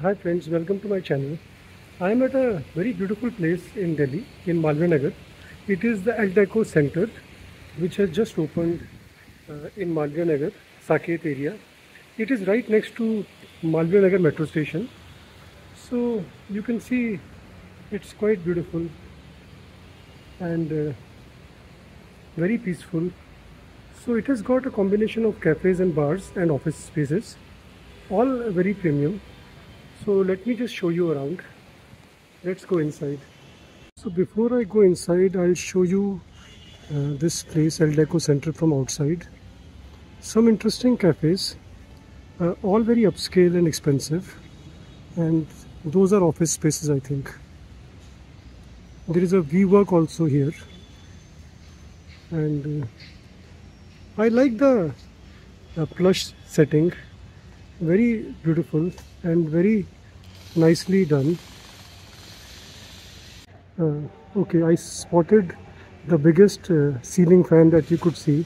Hi friends, welcome to my channel. I am at a very beautiful place in Delhi, in Malviya Nagar. It is the Eldeco Center, which has just opened uh, in Malviya Nagar, Saket area. It is right next to Malviya Nagar metro station. So you can see it's quite beautiful and uh, very peaceful. So it has got a combination of cafes and bars and office spaces, all very premium. So let me just show you around. Let's go inside. So before I go inside, I'll show you uh, this place, Eldeco Center from outside. Some interesting cafes, uh, all very upscale and expensive. And those are office spaces, I think. There is a WeWork also here. And uh, I like the, the plush setting. Very beautiful and very nicely done. Uh, okay, I spotted the biggest uh, ceiling fan that you could see.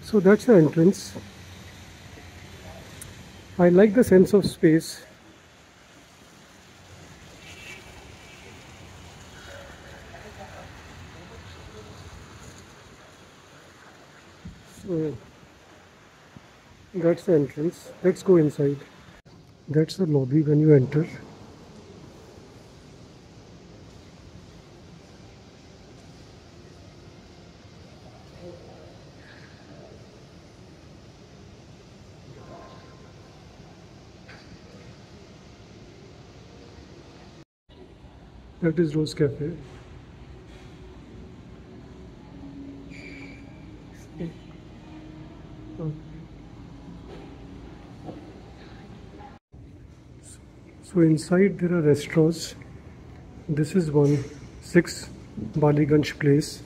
So that's the entrance. I like the sense of space. So that's the entrance. Let's go inside. That's the lobby when you enter. That is Rose Cafe. So inside there are restaurants. This is one, 6 Ballygunge Place.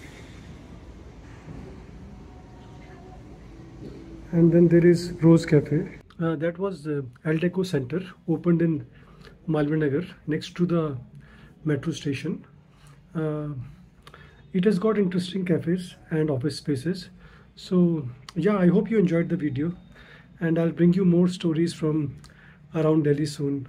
And then there is Rose Cafe. Uh, that was uh, Eldeco Center, opened in Malviya Nagar, next to the metro station. Uh, it has got interesting cafes and office spaces. So yeah, I hope you enjoyed the video and I'll bring you more stories from around Delhi soon.